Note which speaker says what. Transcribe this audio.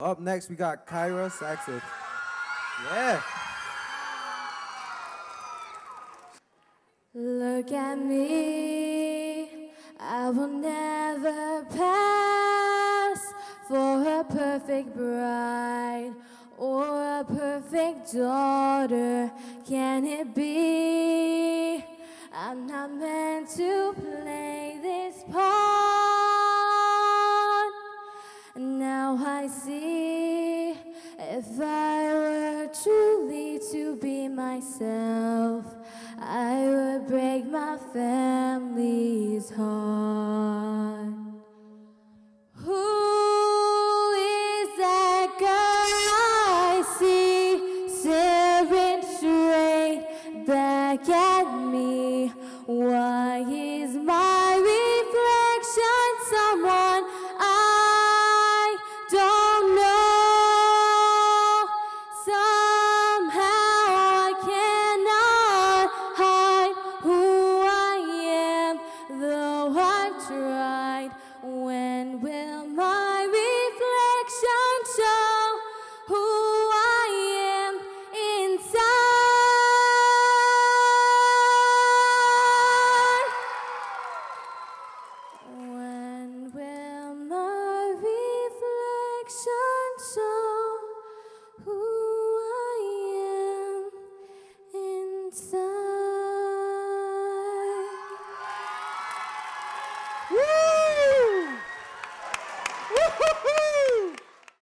Speaker 1: Up next, we got Kyra Sacksith. Yeah.
Speaker 2: Look at me, I will never pass for a perfect bride or a perfect daughter. Can it be? I'm not meant to play this part. I see if I were truly to be myself, I would break my family's heart. Who is that girl I see staring straight back at me? right? When will my reflection show who I am inside? When will my reflection